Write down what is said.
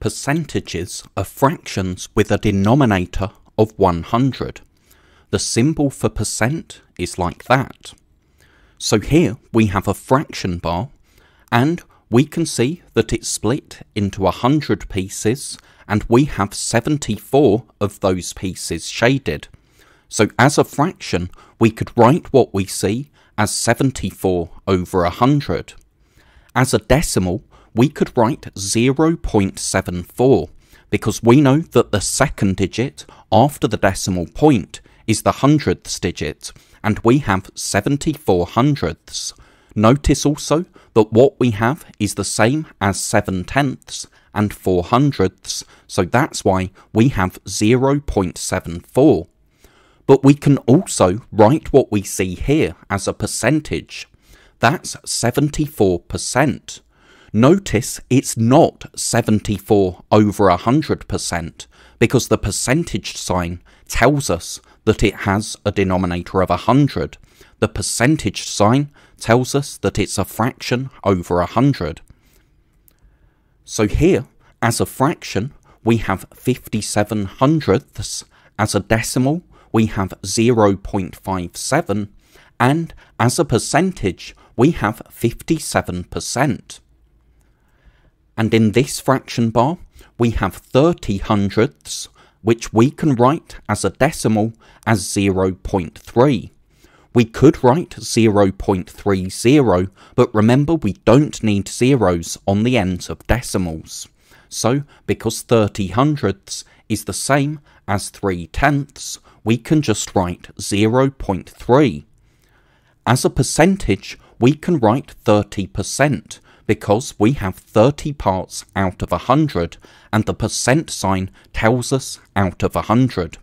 Percentages are fractions with a denominator of 100. The symbol for percent is like that. So here we have a fraction bar and we can see that it's split into 100 pieces and we have 74 of those pieces shaded. So as a fraction, we could write what we see as 74 over 100. As a decimal, we could write 0.74 because we know that the second digit after the decimal point is the hundredths digit and we have 74 hundredths. Notice also that what we have is the same as 7 tenths and 4 hundredths, so that's why we have 0.74. But we can also write what we see here as a percentage. That's 74%. Notice it's not 74 over 100% because the percentage sign tells us that it has a denominator of 100. The percentage sign tells us that it's a fraction over 100. So here, as a fraction, we have 57 hundredths. As a decimal, we have 0.57. And as a percentage, we have 57%. And in this fraction bar, we have 30 hundredths, which we can write as a decimal as 0.3. We could write 0.30, but remember we don't need zeros on the ends of decimals. So, because 30 hundredths is the same as 3 tenths, we can just write 0.3. As a percentage, we can write 30%, because we have 30 parts out of 100 and the percent sign tells us out of 100.